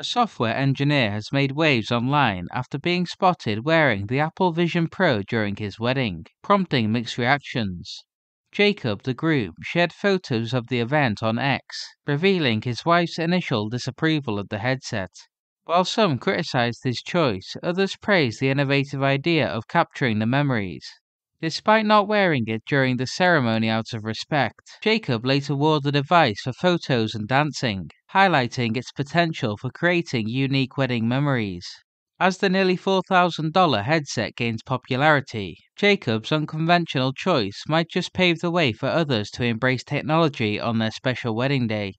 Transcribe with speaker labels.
Speaker 1: A software engineer has made waves online after being spotted wearing the Apple Vision Pro during his wedding, prompting mixed reactions. Jacob, the groom, shared photos of the event on X, revealing his wife's initial disapproval of the headset. While some criticized his choice, others praised the innovative idea of capturing the memories. Despite not wearing it during the ceremony out of respect, Jacob later wore the device for photos and dancing, highlighting its potential for creating unique wedding memories. As the nearly $4,000 headset gains popularity, Jacob's unconventional choice might just pave the way for others to embrace technology on their special wedding day.